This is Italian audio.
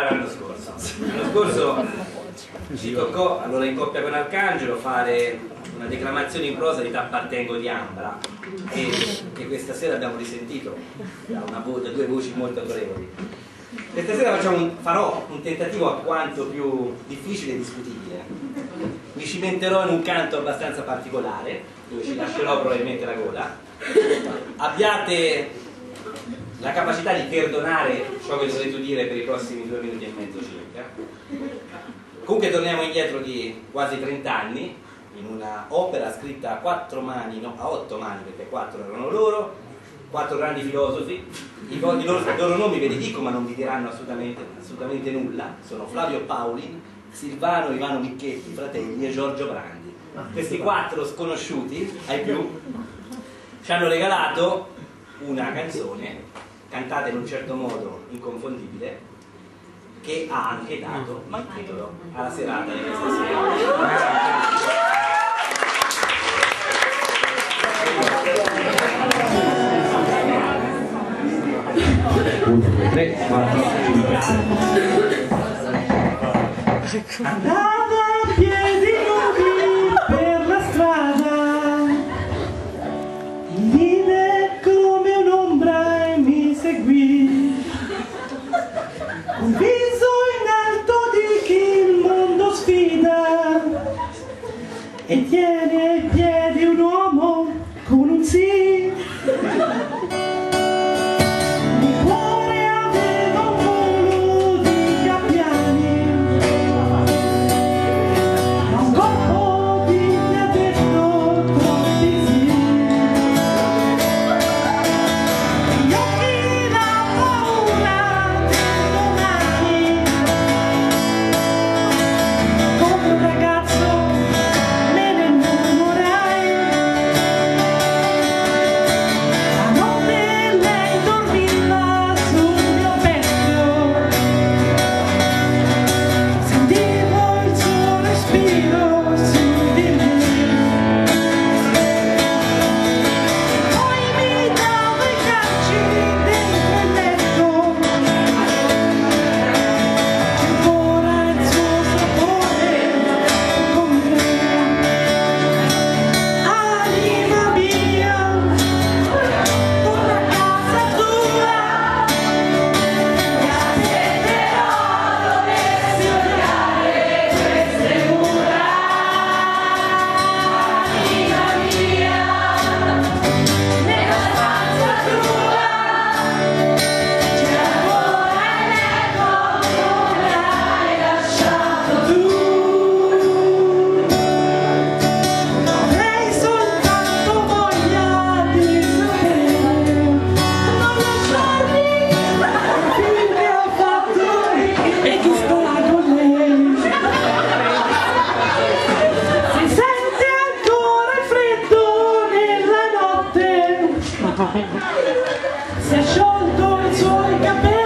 l'anno scorso. L'anno scorso ci toccò, allora in coppia con Arcangelo, fare una declamazione in prosa di T'appartengo di Ambra che, che questa sera abbiamo risentito da, vo due voci molto autorevoli. Questa sera un, farò un tentativo alquanto più difficile e discutibile. Mi cimenterò in un canto abbastanza particolare, dove ci lascerò probabilmente la gola. Abbiate la capacità di perdonare ciò che dovete udire per i prossimi due minuti e mezzo circa. Comunque torniamo indietro di quasi 30 anni, in una opera scritta a quattro mani, no, a otto mani, perché quattro erano loro, quattro grandi filosofi, i, loro, i loro nomi ve li dico ma non vi diranno assolutamente, assolutamente nulla, sono Flavio Paoli, Silvano Ivano Micchetti, fratelli e Giorgio Brandi. Questi quattro sconosciuti, ai più, ci hanno regalato una canzone cantata in un certo modo inconfondibile che ha anche dato il titolo alla serata di questa sera. Un, due, tre, quattro, Yeah, si è sciolto i suoi capelli